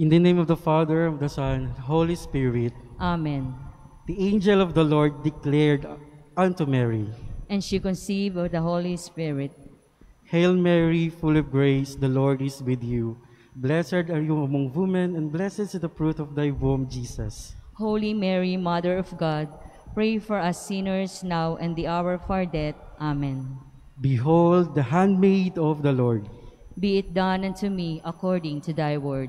In the name of the Father, of the Son, and Holy Spirit, Amen. the angel of the Lord declared unto Mary, And she conceived of the Holy Spirit. Hail Mary, full of grace, the Lord is with you. Blessed are you among women, and blessed is the fruit of thy womb, Jesus. Holy Mary, Mother of God, pray for us sinners now and the hour of our death. Amen. Behold, the handmaid of the Lord. Be it done unto me according to thy word.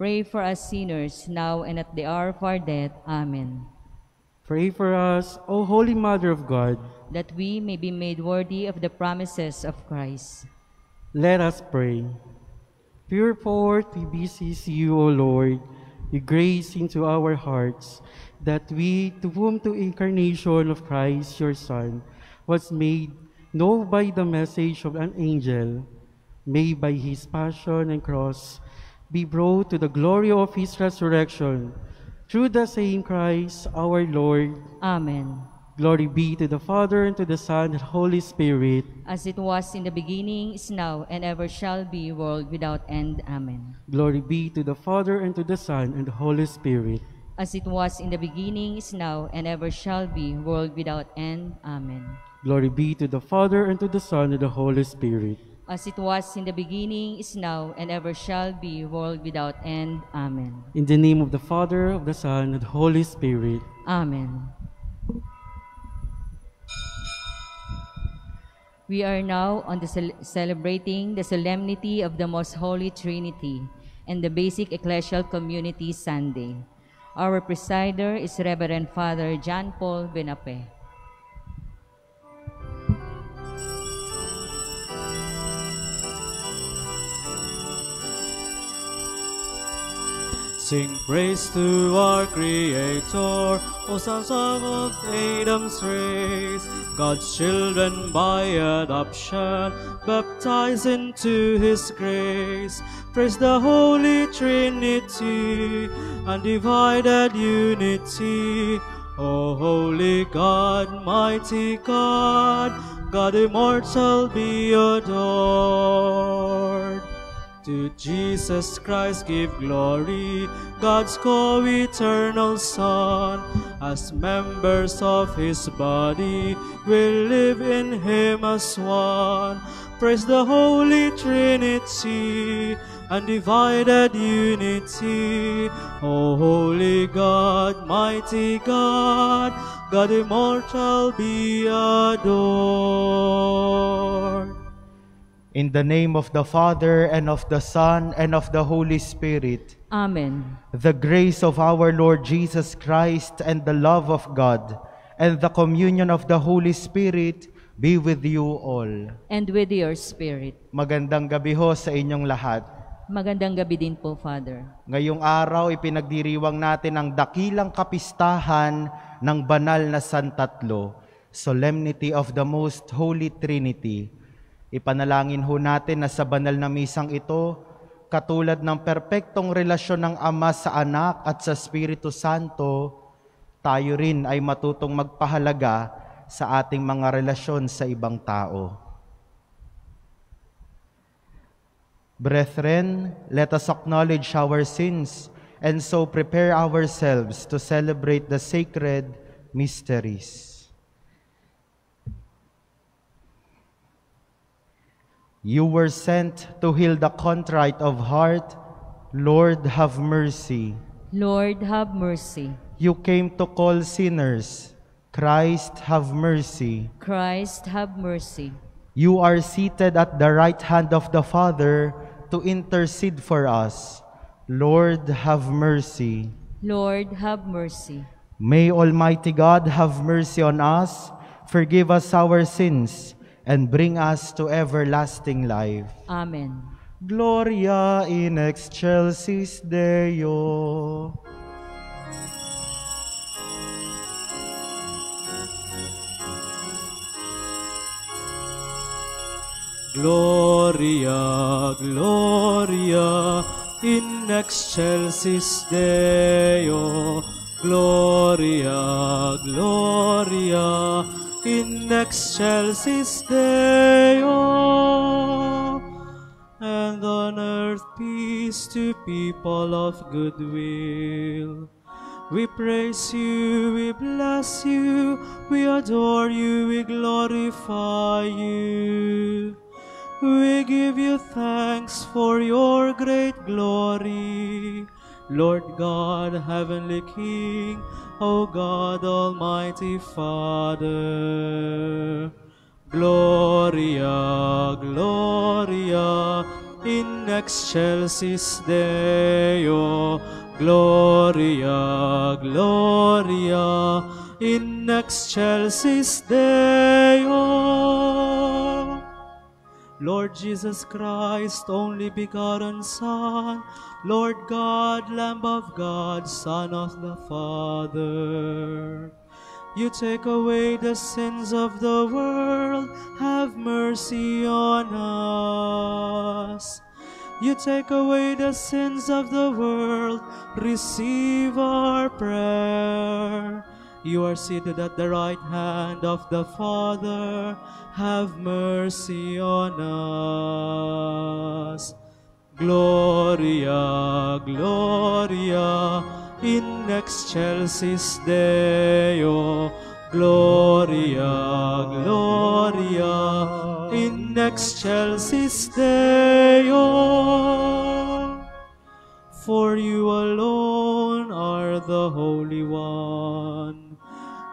pray for us sinners now and at the hour of our death. Amen. Pray for us, O Holy Mother of God. That we may be made worthy of the promises of Christ. Let us pray. Pure forth, we beseech you, O Lord, your grace into our hearts, that we, to whom the incarnation of Christ, your Son, was made known by the message of an angel, may by his passion and cross be brought to the glory of his resurrection, through the same Christ our Lord. Amen. Glory be to the Father, and to the Son, and Holy Spirit, As it was in the beginning, is now, and ever shall be, world without end. Amen. Glory be to the Father, and to the Son, and the Holy Spirit. As it was in the beginning, is now, and ever shall be, world without end. Amen. Glory be to the Father, and to the Son, and the Holy Spirit. As it was in the beginning, is now, and ever shall be, world without end. Amen. In the name of the Father, of the Son, and the Holy Spirit. Amen. We are now on the cel- celebrating the solemnity of the Most Holy Trinity and the Basic Ecclesial Community Sunday. Our presider is Reverend Father John Paul Benape. Sing praise to our Creator, O sons of Adam's race, God's children by adoption, baptized into His grace. Praise the Holy Trinity, undivided unity. O holy God, mighty God, God immortal be adored. To Jesus Christ give glory, God's co-eternal Son. As members of His body, we live in Him as one. Praise the Holy Trinity, undivided unity. O holy God, mighty God, God immortal be adored. In the name of the Father, and of the Son, and of the Holy Spirit, Amen. the grace of our Lord Jesus Christ, and the love of God, and the communion of the Holy Spirit be with you all. And with your spirit. Magandang gabi ho sa inyong lahat. Magandang gabi din po, Father. Ngayong araw, ipinagdiriwang natin ang dakilang kapistahan ng banal na Santatlo, Solemnity of the Most Holy Trinity. Ipanalangin ho natin na sa banal na misang ito, katulad ng perpektong relasyon ng Ama sa Anak at sa Espiritu Santo, tayo rin ay matutong magpahalaga sa ating mga relasyon sa ibang tao. Brethren, let us acknowledge our sins and so prepare ourselves to celebrate the sacred mysteries. You were sent to heal the contrite of heart. Lord, have mercy. Lord, have mercy. You came to call sinners. Christ, have mercy. Christ, have mercy. You are seated at the right hand of the Father to intercede for us. Lord, have mercy. Lord, have mercy. May Almighty God have mercy on us, forgive us our sins, and bring us to everlasting life. Amen. Gloria in excelsis Deo. Gloria, Gloria in excelsis Deo. Gloria, Gloria in excelsis Deo. And on earth peace to people of good will. We praise you, we bless you, we adore you, we glorify you. We give you thanks for your great glory. Lord God, Heavenly King, O God, Almighty Father. Gloria, Gloria, in excelsis Deo. Gloria, Gloria, in excelsis Deo. Lord Jesus Christ, only begotten Son, Lord God, Lamb of God, Son of the Father. You take away the sins of the world, have mercy on us. You take away the sins of the world, receive our prayer. You are seated at the right hand of the Father, have mercy on us. Gloria, Gloria, in excelsis Deo. Gloria, Gloria, in excelsis Deo. For you alone are the Holy One.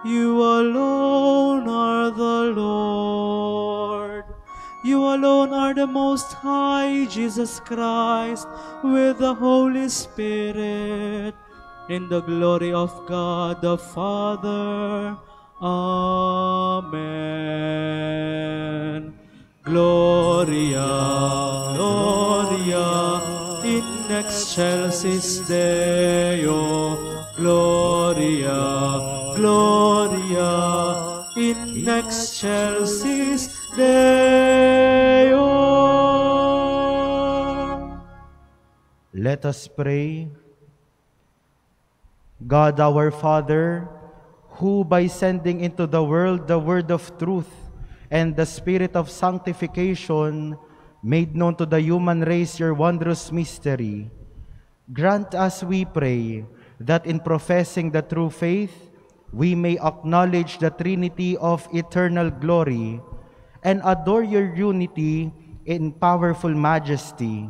You alone are the Most High, Jesus Christ, with the Holy Spirit, in the glory of God the Father. Amen. Gloria, Gloria, in excelsis Deo. Gloria, Gloria, in excelsis Deo. Let us pray. God our Father, who by sending into the world the word of truth and the spirit of sanctification made known to the human race your wondrous mystery, grant us, we pray, that in professing the true faith, we may acknowledge the Trinity of eternal glory and adore your unity in powerful majesty.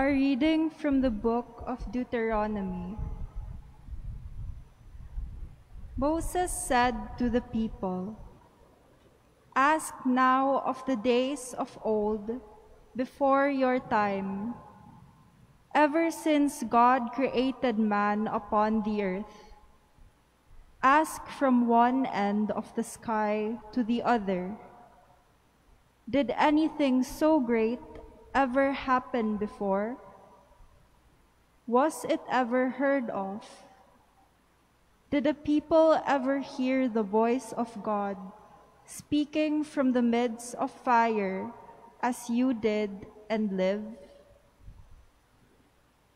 A reading from the book of Deuteronomy. Moses said to the people, Ask now of the days of old, before your time, ever since God created man upon the earth. Ask from one end of the sky to the other. Did anything so great ever happened before? Was it ever heard of? Did a people ever hear the voice of God speaking from the midst of fire as you did and live?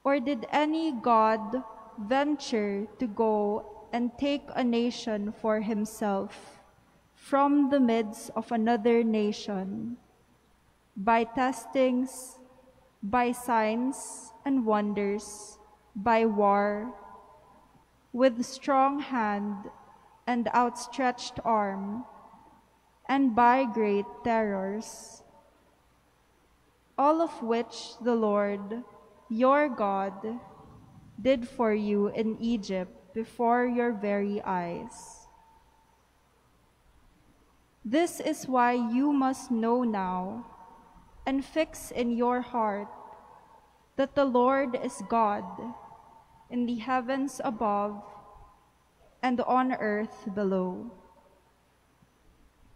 Or did any God venture to go and take a nation for himself from the midst of another nation? By testings, by signs and wonders, by war, with strong hand and outstretched arm, and by great terrors, all of which the Lord, your God, did for you in Egypt before your very eyes. This is why you must know now and fix in your heart that the Lord is God in the heavens above and on earth below,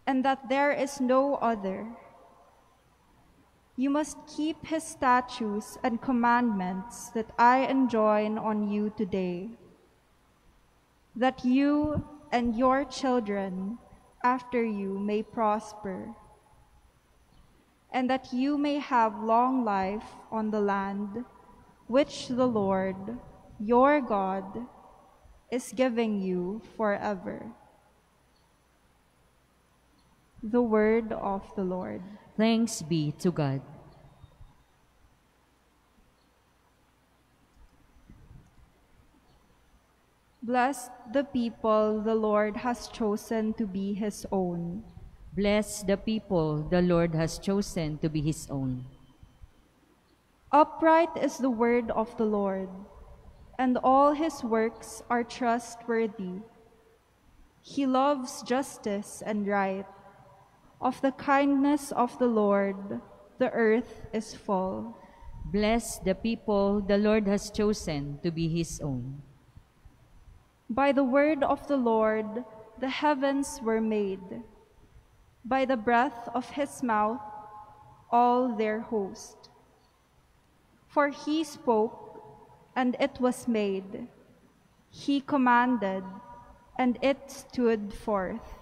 and that there is no other. You must keep his statutes and commandments that I enjoin on you today, that you and your children after you may prosper, and that you may have long life on the land which the Lord, your God, is giving you forever. The word of the Lord. Thanks be to God. Blessed the people the Lord has chosen to be his own. Bless the people the Lord has chosen to be his own. Upright is the word of the Lord, and all his works are trustworthy. He loves justice and right. Of the kindness of the Lord, the earth is full. Bless the people the Lord has chosen to be his own. By the word of the Lord, the heavens were made. By the breath of his mouth, all their host. For he spoke, and it was made. He commanded, and it stood forth.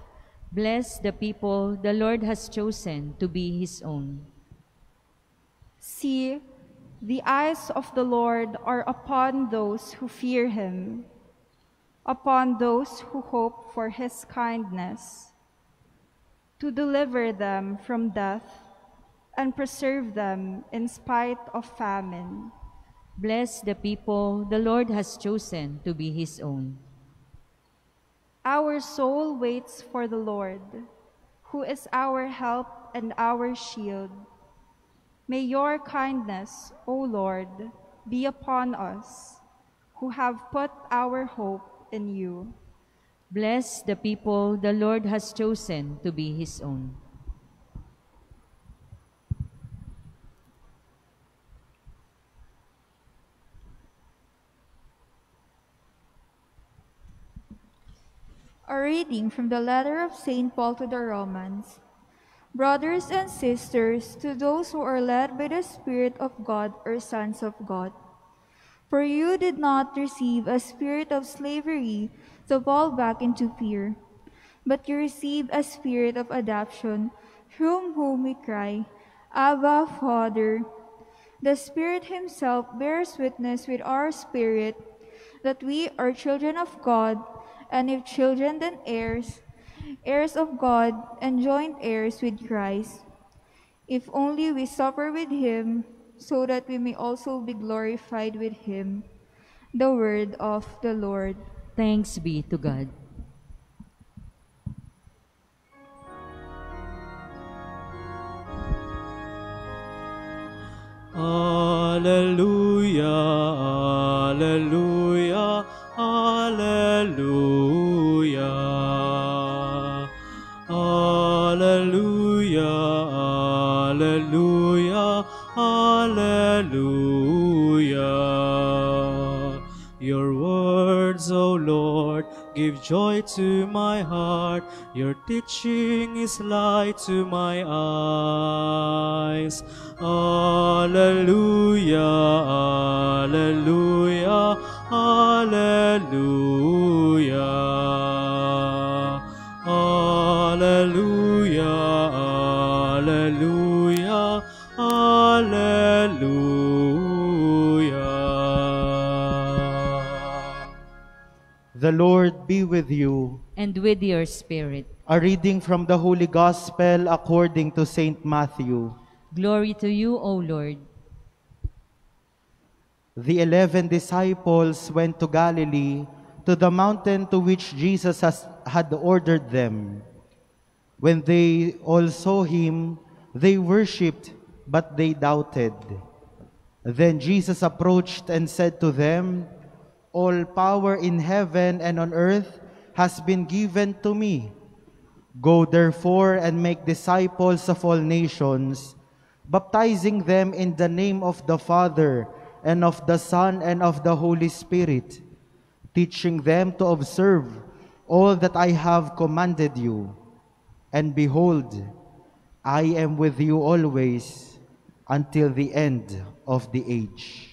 Bless the people the Lord has chosen to be his own. See, the eyes of the Lord are upon those who fear him, upon those who hope for his kindness, to deliver them from death and preserve them in spite of famine. Bless the people the Lord has chosen to be his own. Our soul waits for the Lord, who is our help and our shield. May your kindness, O Lord, be upon us, who have put our hope in you. Bless the people the Lord has chosen to be his own. A reading from the letter of St. Paul to the Romans. Brothers and sisters, to those who are led by the Spirit of God or sons of God. For you did not receive a spirit of slavery to fall back into fear, but you receive a spirit of adoption, through whom we cry, Abba, Father. The Spirit Himself bears witness with our spirit that we are children of God, and if children, then heirs, heirs of God, and joint heirs with Christ. If only we suffer with Him, so that we may also be glorified with Him. The word of the Lord. Thanks be to God. Alleluia, Alleluia, Alleluia. Alleluia, Alleluia, Alleluia. Your words, O give joy to my heart. Your teaching is light to my eyes. Alleluia, Alleluia, Alleluia. The Lord be with you. And with your spirit. A reading from the Holy Gospel according to St. Matthew. Glory to you, O Lord. The eleven disciples went to Galilee, to the mountain to which Jesus has, had ordered them. When they all saw him, they worshipped, but they doubted. Then Jesus approached and said to them, All power in heaven and on earth has been given to me. Go therefore and make disciples of all nations, baptizing them in the name of the Father, and of the Son, and of the Holy Spirit, teaching them to observe all that I have commanded you. And behold, I am with you always until the end of the age.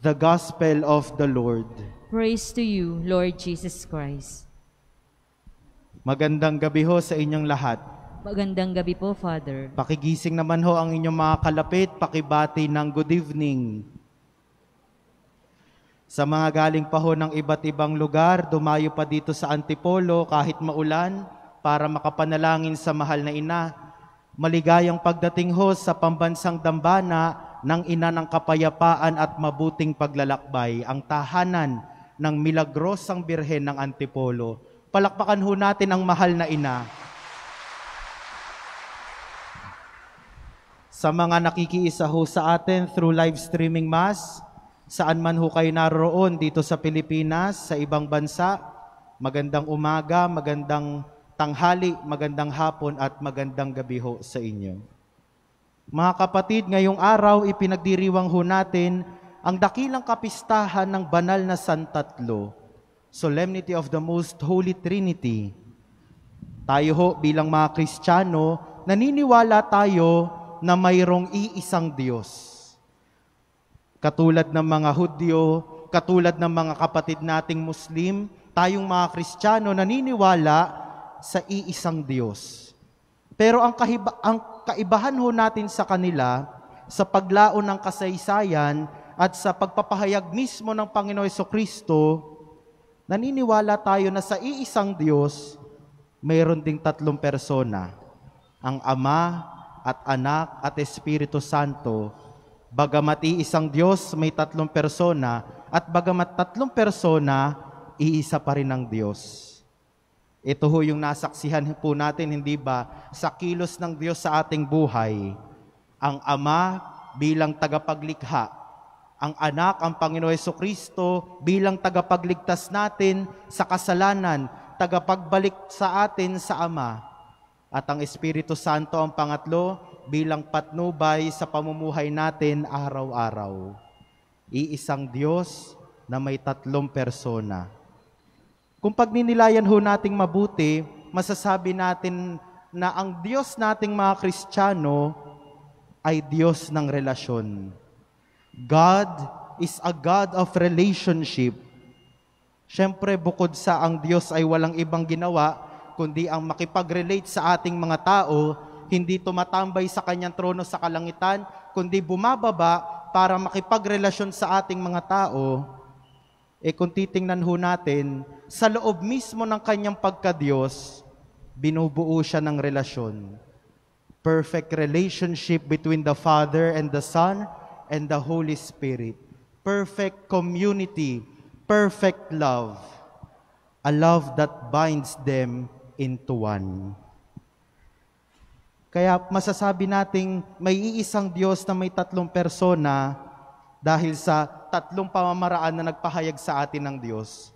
The Gospel of the Lord. Praise to you, Lord Jesus Christ. Magandang gabi ho sa inyong lahat. Magandang gabi po, Father. Pakigising naman ho ang inyong mga kalapit, pakibati ng good evening. Sa mga galing pa ho ng iba't ibang lugar, dumayo pa dito sa Antipolo kahit maulan para makapanalangin sa mahal na ina. Maligayang pagdating ho sa pambansang dambana ng ina ng kapayapaan at mabuting paglalakbay, ang tahanan ng milagrosang birhen ng Antipolo. Palakpakan ho natin ang mahal na ina. Sa mga nakikiisa ho sa atin through live streaming mass, saan man ho kayo naroon dito sa Pilipinas, sa ibang bansa, magandang umaga, magandang tanghali, magandang hapon at magandang gabi ho sa inyo. Mga kapatid, ngayong araw ipinagdiriwang ho natin ang dakilang kapistahan ng banal na Santatlo, Solemnity of the Most Holy Trinity. Tayo ho bilang mga Kristiyano, naniniwala tayo na mayroong iisang Diyos. Katulad ng mga Hudyo, katulad ng mga kapatid nating Muslim, tayong mga Kristiyano naniniwala sa iisang Diyos. Pero ang, kahiba, ang kaibahan ho natin sa kanila, sa paglaon ng kasaysayan at sa pagpapahayag mismo ng Panginoon Kristo, naniniwala tayo na sa iisang Diyos, mayroon ding tatlong persona. Ang Ama at Anak at Espiritu Santo. Bagamat iisang Diyos, may tatlong persona, at bagamat tatlong persona, iisa pa rin ang Diyos. Ito ho yung nasaksihan po natin, hindi ba, sa kilos ng Diyos sa ating buhay. Ang Ama bilang tagapaglikha, ang anak, ang Panginoon Yeso Kristo bilang tagapagligtas natin sa kasalanan, tagapagbalik sa atin sa Ama. At ang Espiritu Santo ang pangatlo bilang patnubay sa pamumuhay natin araw-araw. Iisang Diyos na may tatlong persona. Kung pagninilayan ho nating mabuti, masasabi natin na ang Diyos nating mga Kristiyano ay Diyos ng relasyon. God is a God of relationship. Siyempre, bukod sa ang Diyos ay walang ibang ginawa, kundi ang makipag-relate sa ating mga tao, hindi tumatambay sa kanyang trono sa kalangitan, kundi bumababa para makipagrelasyon sa ating mga tao, eh kung titingnan ho natin, sa loob mismo ng kanyang pagka-Diyos, binubuo siya ng relasyon. Perfect relationship between the Father and the Son and the Holy Spirit. Perfect community, perfect love. A love that binds them into one. Kaya masasabi nating may iisang Diyos na may tatlong persona dahil sa tatlong pamamaraan na nagpahayag sa atin ng Diyos.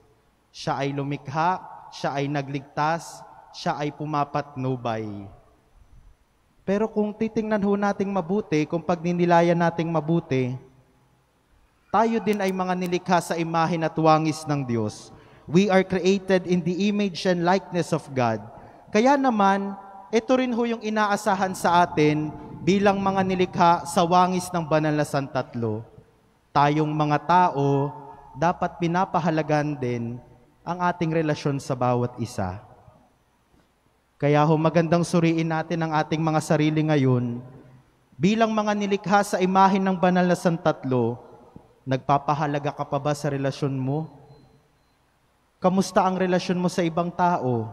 Siya ay lumikha, siya ay nagligtas, siya ay pumapatnubay. Pero kung titingnan ho nating mabuti, kung pagninilayan nating mabuti, tayo din ay mga nilikha sa imahe at wangis ng Diyos. We are created in the image and likeness of God. Kaya naman, ito rin ho yung inaasahan sa atin bilang mga nilikha sa wangis ng banal na santatlo. Tayong mga tao, dapat pinapahalagan din ang ating relasyon sa bawat isa. Kaya ho magandang suriin natin ang ating mga sarili ngayon bilang mga nilikha sa imahin ng banal na santatlo, nagpapahalaga ka pa ba sa relasyon mo? Kamusta ang relasyon mo sa ibang tao?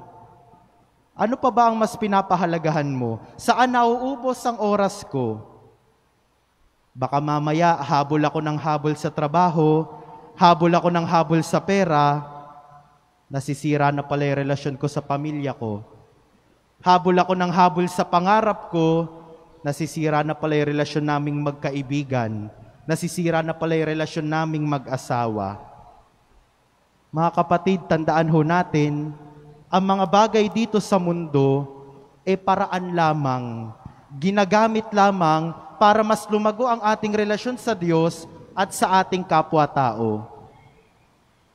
Ano pa ba ang mas pinapahalagahan mo? Saan nauubos ang oras ko? Baka mamaya habol ako ng habol sa trabaho, habol ako ng habol sa pera, nasisira na pala yung relasyon ko sa pamilya ko. Habol ako ng habol sa pangarap ko, nasisira na pala yung relasyon naming magkaibigan. nasisira na pala yung relasyon naming mag-asawa. Mga kapatid, tandaan ho natin, ang mga bagay dito sa mundo, e paraan lamang, ginagamit lamang para mas lumago ang ating relasyon sa Diyos at sa ating kapwa-tao.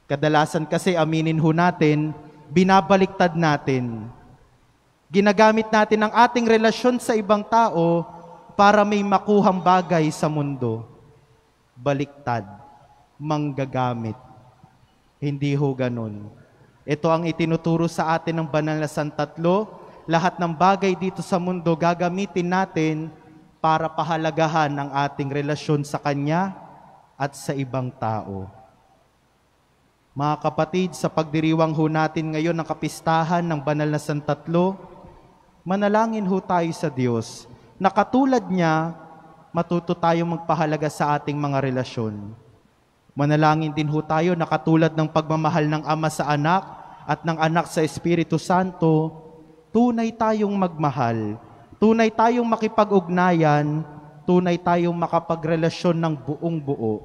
Kadalasan kasi aminin ho natin, binabaliktad natin. Ginagamit natin ang ating relasyon sa ibang tao para may makuhang bagay sa mundo. Baliktad, manggagamit. Hindi ho ganun. Ito ang itinuturo sa atin ng banal na Santatlo. Lahat ng bagay dito sa mundo gagamitin natin para pahalagahan ang ating relasyon sa Kanya at sa ibang tao. Mga kapatid, sa pagdiriwang ho natin ngayon ng kapistahan ng banal na Santatlo, manalangin ho tayo sa Diyos na katulad niya, matuto tayong magpahalaga sa ating mga relasyon. Manalangin din ho tayo na katulad ng pagmamahal ng Ama sa anak at ng anak sa Espiritu Santo, tunay tayong magmahal, tunay tayong makipag-ugnayan, tunay tayong makapagrelasyon ng buong buo.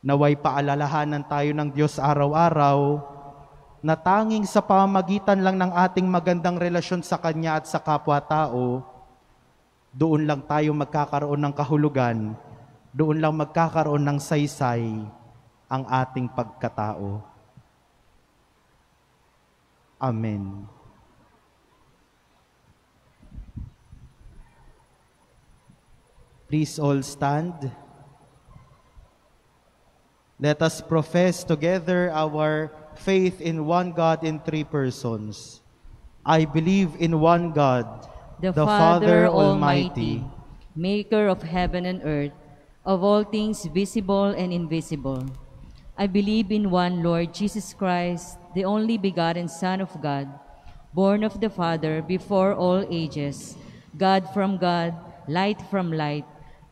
Naway paalalahanan tayo ng Diyos araw-araw na tanging sa pamamagitan lang ng ating magandang relasyon sa Kanya at sa kapwa-tao, doon lang tayo magkakaroon ng kahulugan, doon lang magkakaroon ng saysay ang ating pagkatao. Amen. Please all stand. Let us profess together our faith in one God in three persons. I believe in one God, the, Father Almighty, maker of heaven and earth, of all things visible and invisible. I believe in one Lord Jesus Christ, the only begotten Son of God, born of the Father before all ages, God from God, light from light,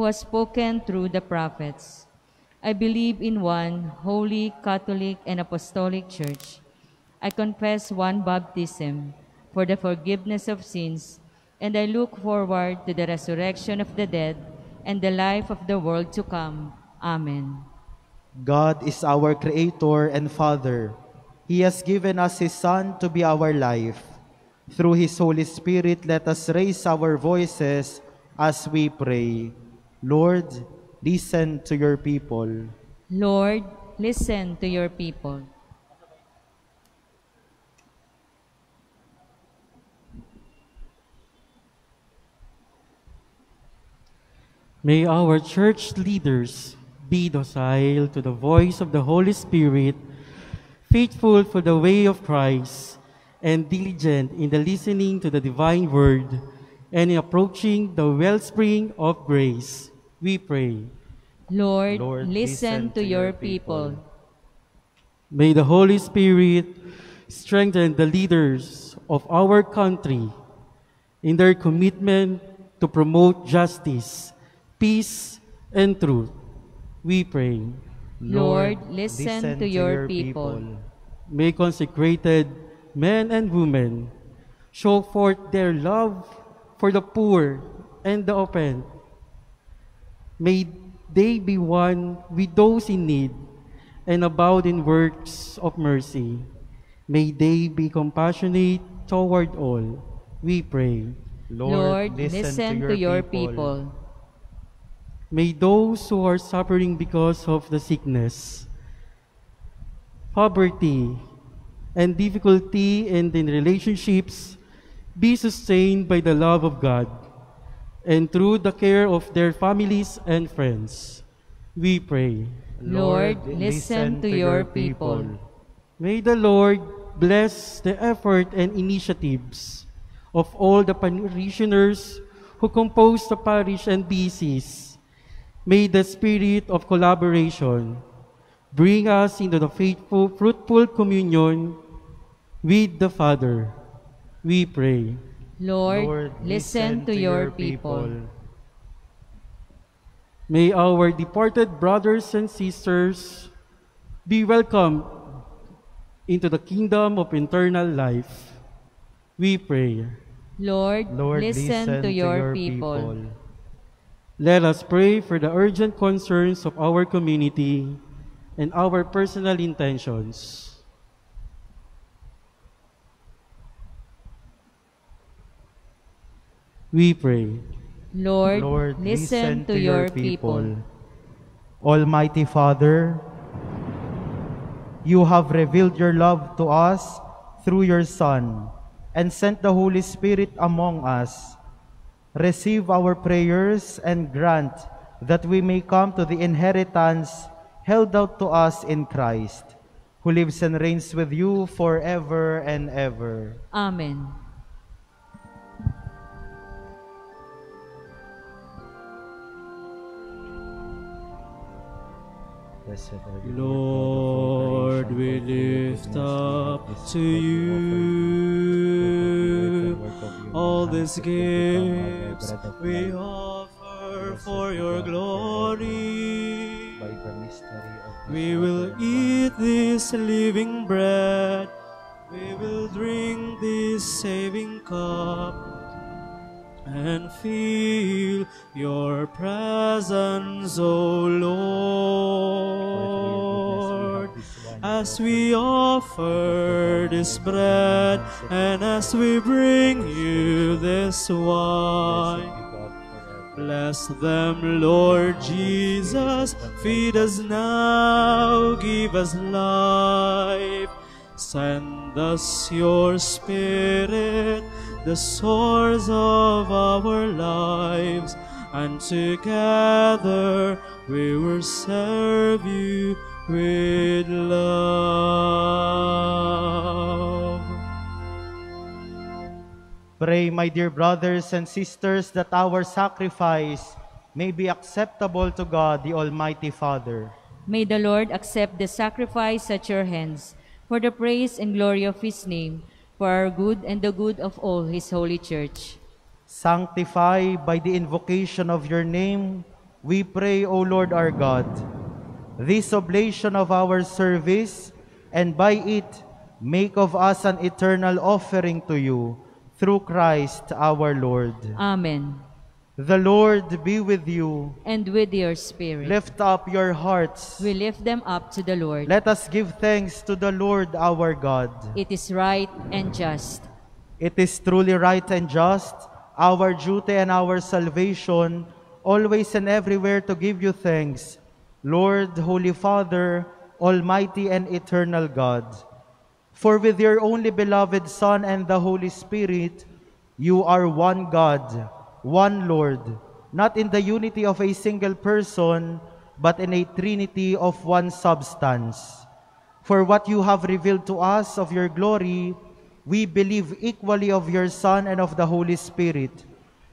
who has spoken through the prophets. I believe in one holy, Catholic, and Apostolic Church. I confess one baptism for the forgiveness of sins, and I look forward to the resurrection of the dead and the life of the world to come. Amen. God is our Creator and Father. He has given us His Son to be our life. Through His Holy Spirit, let us raise our voices as we pray. Lord, listen to your people. Lord, listen to your people. May our church leaders be docile to the voice of the Holy Spirit, faithful for the way of Christ, and diligent in the listening to the divine word and in approaching the wellspring of grace. We pray. Lord, Lord, listen, to, your people. May the Holy Spirit strengthen the leaders of our country in their commitment to promote justice, peace, and truth. We pray. Lord, listen to your people. May consecrated men and women show forth their love for the poor and the oppressed. May they be one with those in need and abound in works of mercy. May they be compassionate toward all. We pray. Lord, listen, to, your people. May those who are suffering because of the sickness, poverty, and difficulty and in relationships be sustained by the love of God and through the care of their families and friends. We pray. Lord, listen to your people. May the Lord bless the effort and initiatives of all the parishioners who compose the parish and BCs. May the spirit of collaboration bring us into the faithful, fruitful communion with the Father. We pray. Lord, listen to your people. May our departed brothers and sisters be welcomed into the kingdom of eternal life. We pray. Lord, Lord, listen, to your, people. Let us pray for the urgent concerns of our community and our personal intentions. We pray. Lord, Lord, listen, to, your, people. Almighty Father, you have revealed your love to us through your Son and sent the Holy Spirit among us. Receive our prayers and grant that we may come to the inheritance held out to us in Christ, who lives and reigns with you forever and ever. Amen. Lord, we lift up to you all these gifts we offer for your glory. We will eat this living bread. We will drink this saving cup and feel your presence, O Lord. As we offer this bread and as we bring you this wine. Bless them, Lord Jesus. Feed us now, give us life. Send us your spirit, the source of our lives, and together we will serve you with love. Pray, my dear brothers and sisters, that our sacrifice may be acceptable to God, the Almighty Father. May the Lord accept the sacrifice at your hands for the praise and glory of his name, for our good and the good of all his holy church. Sanctify by the invocation of your name, we pray, O Lord our God, this oblation of our service, and by it make of us an eternal offering to you, through Christ our Lord. Amen. The Lord be with you. And with your spirit, Lift up your hearts. we lift them up to the Lord. Let us give thanks to the Lord our God. It is right and just. It is truly right and just, our duty and our salvation, always and everywhere to give you thanks, Lord, Holy Father, Almighty and eternal God. For with your only beloved Son and the Holy Spirit, you are one God, one Lord, not in the unity of a single person, but in a trinity of one substance. For what you have revealed to us of your glory, we believe equally of your Son and of the Holy Spirit,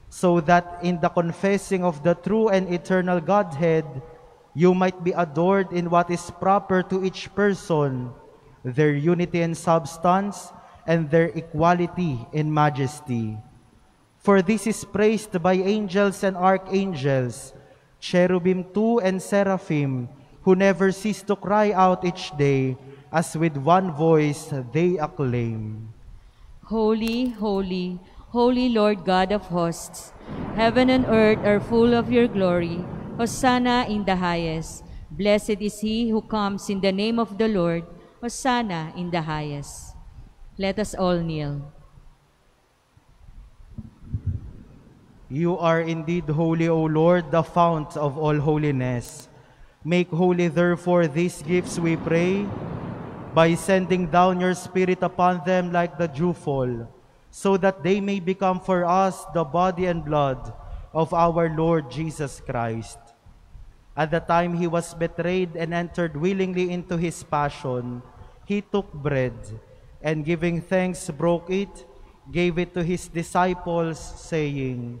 so that in the confessing of the true and eternal Godhead, you might be adored in what is proper to each person, their unity in substance, and their equality in majesty. For this is praised by angels and archangels, cherubim too and seraphim, who never cease to cry out each day, as with one voice they acclaim. Holy, holy, holy Lord God of hosts, heaven and earth are full of your glory. Hosanna in the highest. Blessed is he who comes in the name of the Lord. Hosanna in the highest. Let us all kneel. You are indeed holy, O Lord, the fount of all holiness. Make holy, therefore, these gifts, we pray, by sending down your Spirit upon them like the dewfall, so that they may become for us the body and blood of our Lord Jesus Christ. At the time he was betrayed and entered willingly into his passion, he took bread, and giving thanks, broke it, gave it to his disciples, saying,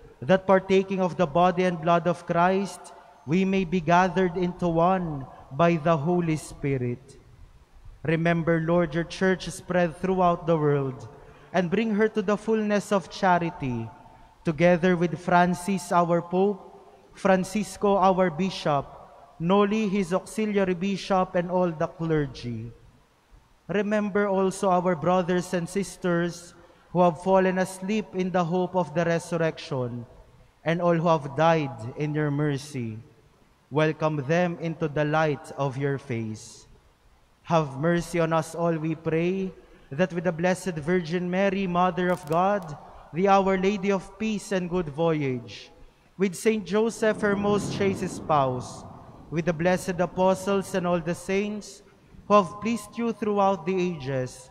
that partaking of the body and blood of Christ, we may be gathered into one by the Holy Spirit. Remember, Lord, your church spread throughout the world and bring her to the fullness of charity, together with Francis, our Pope, Francisco, our Bishop, Noli, his auxiliary bishop, and all the clergy. Remember also our brothers and sisters who have fallen asleep in the hope of the resurrection, and all who have died in your mercy. Welcome them into the light of your face. Have mercy on us all, we pray, that with the Blessed Virgin Mary, Mother of God, the Our Lady of Peace and Good Voyage, with Saint Joseph, her most chaste spouse, with the blessed apostles and all the saints who have pleased you throughout the ages,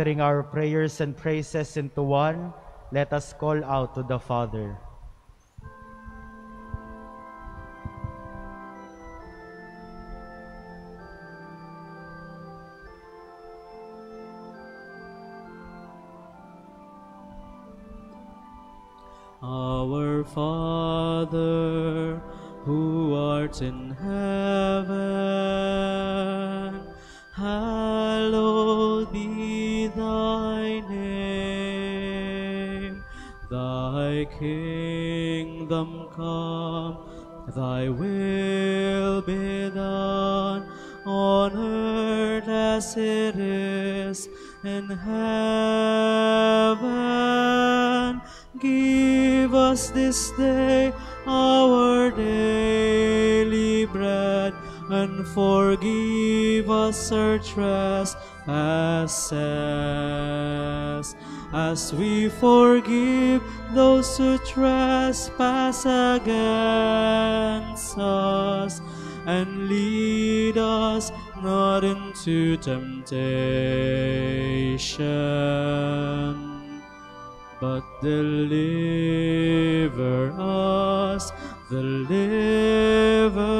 Gathering our prayers and praises into one, let us call out to the Father. Our Father, who art in heaven, thy will be done on earth as it is in heaven. Give us this day our daily bread, and forgive us our trespasses, as we forgive those who trespass against us. And lead us not into temptation but deliver us, deliver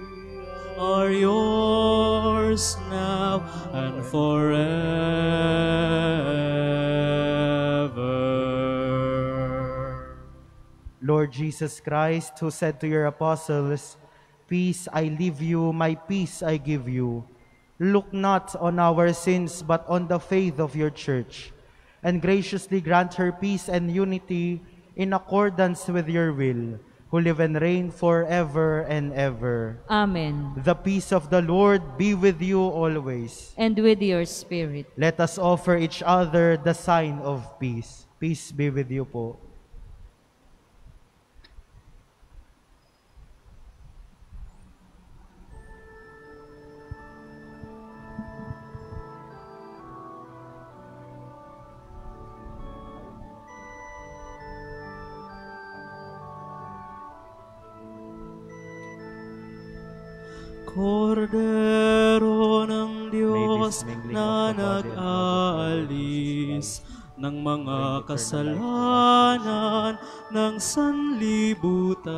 are yours now and forever. Lord Jesus Christ, who said to your apostles, Peace I leave you, my peace I give you. Look not on our sins, but on the faith of your church, and graciously grant her peace and unity in accordance with your will, who live and reign forever and ever. Amen. The peace of the Lord be with you always. And with your spirit. Let us offer each other the sign of peace. Peace be with you po. Kasalanan ng sanlibutan.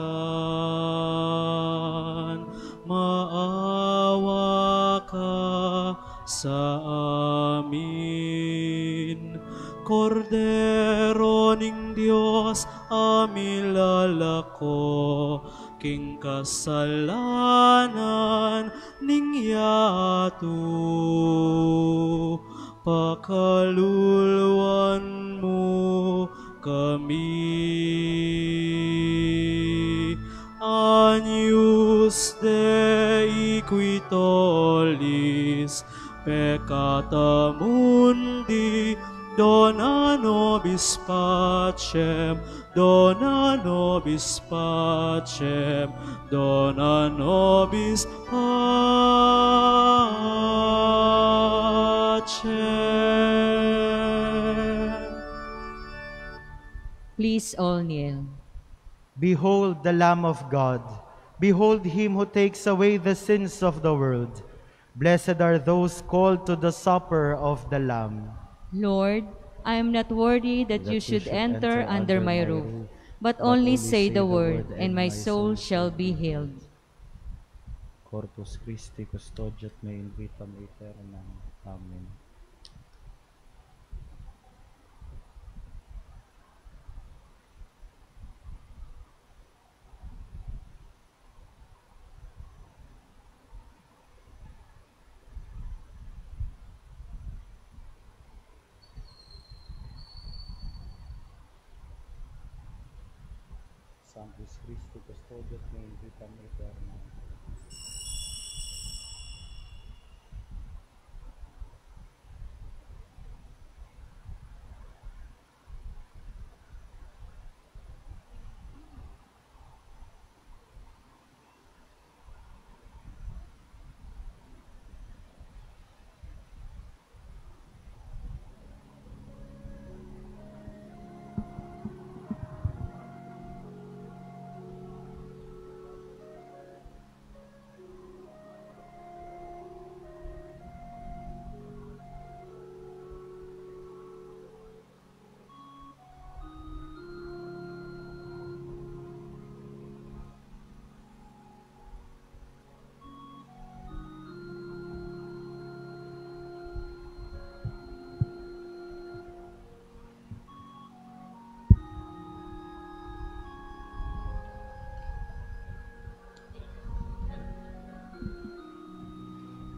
Maawa ka sa amin. Kordero ning Diyos, amilalako, king kasalanan peccata mundi, dona nobis pacem, dona nobis pacem, dona nobis pacem. Please all kneel. Behold the Lamb of God. Behold him who takes away the sins of the world. Blessed are those called to the supper of the Lamb. Lord, I am not worthy that, you should enter, under my roof, but only say the word, and my soul shall be healed. Corpus Christi custodiat me in vitam aeternam. Amen. там без Христика столбик.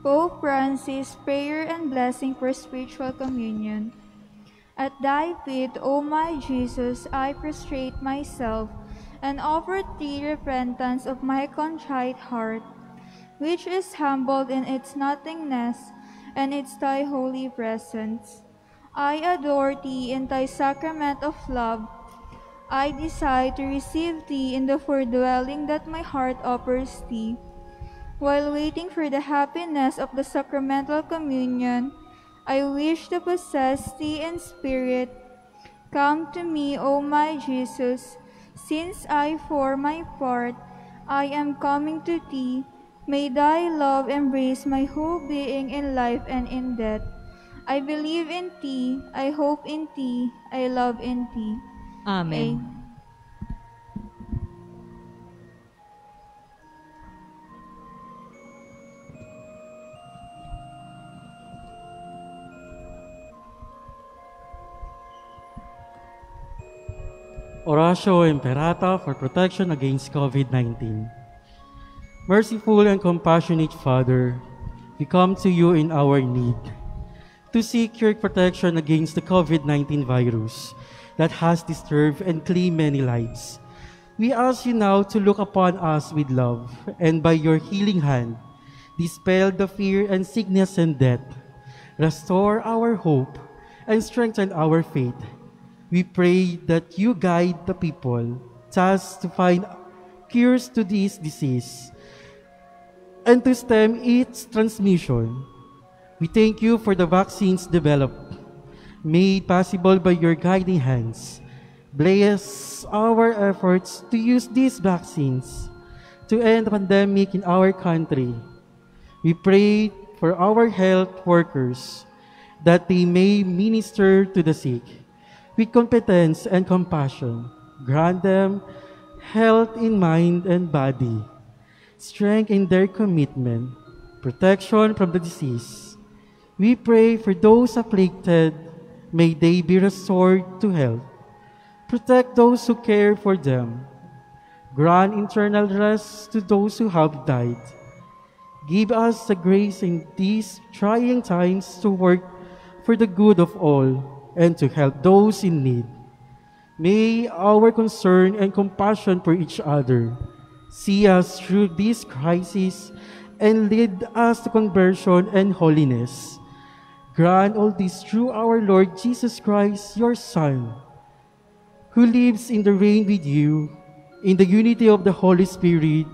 Pope Francis, prayer and blessing for spiritual communion. At thy feet, O my Jesus, I prostrate myself and offer thee repentance of my contrite heart. which is humbled in its nothingness and its thy holy presence. I adore thee in thy sacrament of love. I desire to receive thee in the foredwelling that my heart offers thee. While waiting for the happiness of the sacramental communion, I wish to possess thee in spirit. Come to me, O my Jesus, since I, for my part, I am coming to thee. May thy love embrace my whole being in life and in death. I believe in thee, I hope in thee, I love in thee. Amen. Oratio Imperata for protection against COVID-19. Merciful and compassionate Father, we come to you in our need to seek your protection against the COVID-19 virus that has disturbed and claimed many lives. We ask you now to look upon us with love and by your healing hand, dispel the fear and sickness and death, restore our hope, and strengthen our faith. We pray that you guide the people thus to find cures to this disease and to stem its transmission. We thank you for the vaccines developed, made possible by your guiding hands. Bless our efforts to use these vaccines to end the pandemic in our country. We pray for our health workers that they may minister to the sick with competence and compassion. Grant them health in mind and body, strength in their commitment, protection from the disease. We pray for those afflicted, may they be restored to health. Protect those who care for them. Grant internal rest to those who have died. Give us the grace in these trying times to work for the good of all and to help those in need. May our concern and compassion for each other see us through this crisis and lead us to conversion and holiness. Grant all this through our Lord Jesus Christ, your Son, who lives in the reign with you in the unity of the Holy Spirit,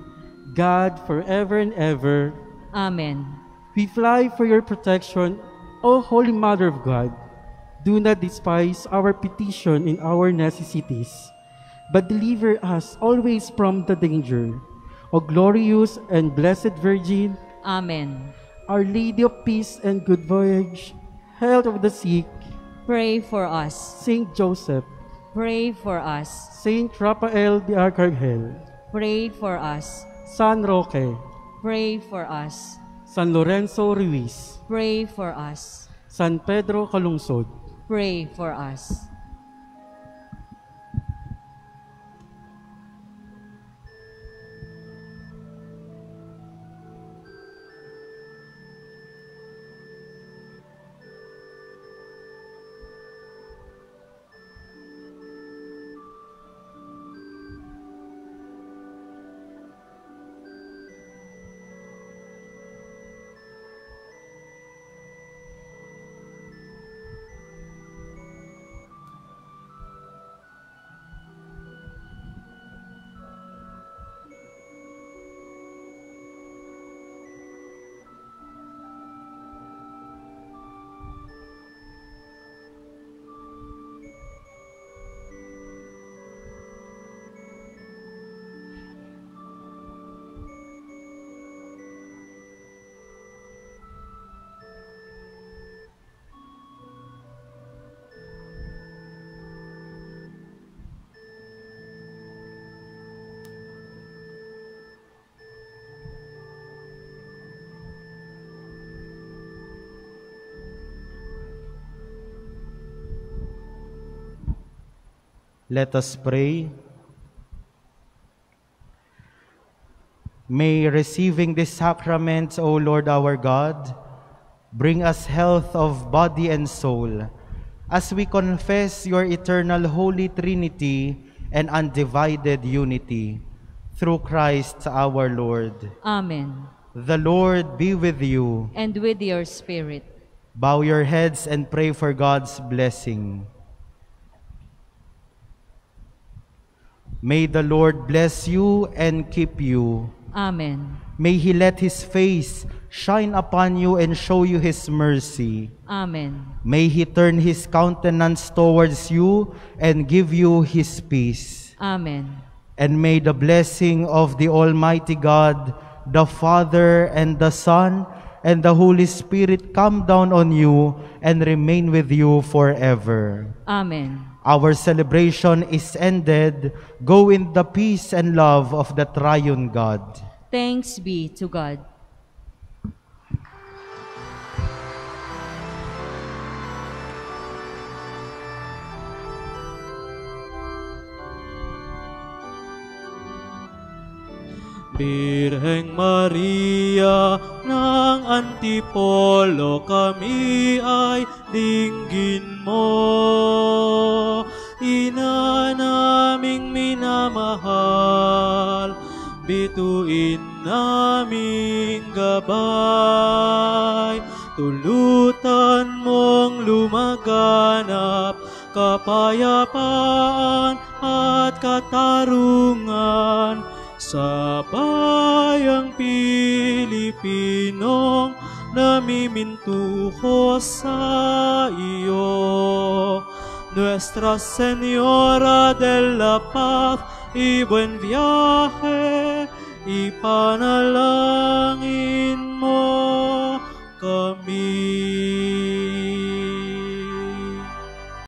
God forever and ever. Amen. We fly for your protection, O Holy Mother of God. Do not despise our petition in our necessities, but deliver us always from the danger. O glorious and blessed Virgin, Amen. Our Lady of Peace and Good Voyage, health of the sick, Pray for us. Saint Joseph, Pray for us. Saint Raphael the Archangel, Pray for us. San Roque, Pray for us. San Lorenzo Ruiz, Pray for us. San Pedro Calungsod, Pray for us. Let us pray. May receiving these sacraments, O Lord our God, bring us health of body and soul, as we confess your eternal Holy Trinity and undivided unity, through Christ our Lord. Amen. The Lord be with you. and with your spirit. Bow your heads and pray for God's blessing. May the Lord bless you and keep you. Amen. May He let His face shine upon you and show you His mercy. Amen. May He turn His countenance towards you and give you His peace. Amen. And may the blessing of the Almighty God, the Father and the Son and the Holy Spirit come down on you and remain with you forever. Amen. Our celebration is ended. Go in the peace and love of the triune God. Thanks be to God. Birheng Maria ng Antipolo kami ay dinggin mo. Ina naming minamahal, bituin naming gabay. Tulutan mong lumaganap, kapayapaan at katarungan sa bayang Pilipinong namimintuho sa iyo. Nuestra Señora de la Paz y buen viaje y panalangin mo kami.